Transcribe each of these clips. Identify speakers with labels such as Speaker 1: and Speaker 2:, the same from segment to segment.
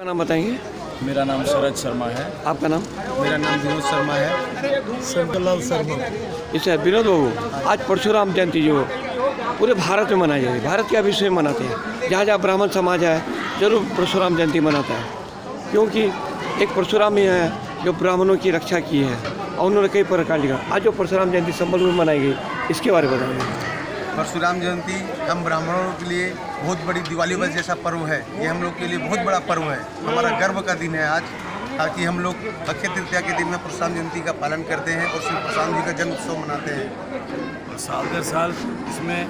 Speaker 1: का नाम बताएँगे
Speaker 2: मेरा नाम शरद शर्मा है।
Speaker 1: आपका नाम?
Speaker 2: मेरा नाम विनोद शर्मा है।
Speaker 3: शंकरलाल शर्मा।
Speaker 1: इसे विनोद बाबू आज परशुराम जयंती जो पूरे भारत में मनाई जाएगी भारत के विश्व में मनाते हैं। जहाँ जहाँ ब्राह्मण समाज है ज़रूर परशुराम जयंती मनाता है। क्योंकि एक परशुराम ही है जो ब्राह्मणों की रक्षा की है और उन्होंने कई प्रकार लिखा आज जो परशुराम जयंती संबल में मनाई गई इसके बारे में बताएँगे
Speaker 3: परशुराम जयंती हम ब्राह्मणों के लिए बहुत बड़ी दिवाली वर्ष जैसा पर्व है। ये हम लोग के लिए बहुत बड़ा पर्व है। हमारा गर्व का दिन है आज ताकि हम लोग अक्षय तृतीया के दिन में परशुराम जयंती का पालन करते हैं और श्री परशुराम जी का जन्म उत्सव मनाते हैं।
Speaker 2: और साल दर साल इसमें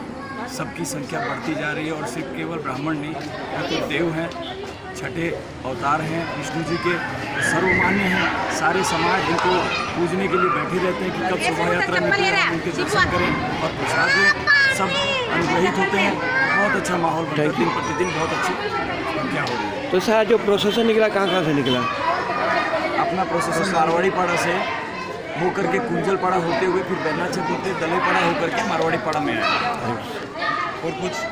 Speaker 2: सबकी संख्या बढ़ती जा रही है और सिर्फ़ केवल ब्राह्मण नहीं यह तो देव हैं छठे अवतार हैं विष्णु जी के सर्वमान्य हैं। सारे समाज इनको पूजने के लिए बैठे रहते हैं कि कब शोभा यात्रा निकले उनके दर्शन करें और प्रसाद में सब अनुग्रहित होते हैं। बहुत अच्छा माहौल बनता है। दिन प्रतिदिन बहुत अच्छी क्या हो रही है
Speaker 1: तो सर जो प्रोसेसन निकला कहाँ कहाँ से निकला?
Speaker 2: अपना प्रोसेसर मारवाड़ी पाड़ा से होकर के कुंजल पाड़ा होते हुए फिर बेला चक होते दले पाड़ा होकर के मारवाड़ी पाड़ा में आया
Speaker 3: और कुछ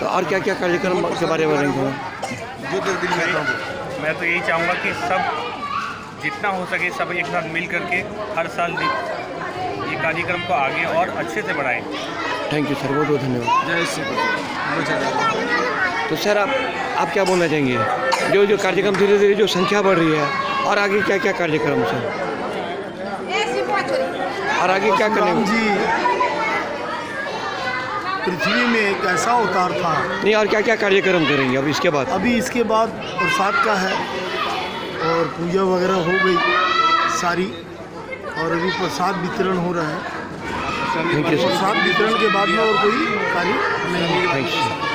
Speaker 1: तो और क्या क्या कार्यक्रम के बारे में बताएँगे?
Speaker 3: जो दो दिन में
Speaker 4: मैं तो यही चाहूँगा कि सब जितना हो सके सब एक साथ मिल करके हर साल ये कार्यक्रम को आगे और अच्छे से बढ़ाएँ।
Speaker 1: थैंक यू सर बहुत बहुत धन्यवाद।
Speaker 2: जय श्री
Speaker 1: तो सर आप आप क्या बोलना चाहेंगे? जो जो कार्यक्रम धीरे धीरे जो संख्या बढ़ रही है और आगे क्या क्या कार्यक्रम सर? और आगे क्या करेंगे
Speaker 5: जी पृथ्वी में एक ऐसा अवतार था।
Speaker 1: नहीं और क्या क्या कार्यक्रम करेंगे अब इसके बाद?
Speaker 5: अभी इसके बाद प्रसाद का है और पूजा वगैरह हो गई सारी और अभी प्रसाद वितरण हो रहा है।
Speaker 1: थैंक यू सर
Speaker 5: प्रसाद वितरण के बाद में और कोई कार्य? नहीं
Speaker 1: थैंक यू